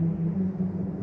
フフフフ。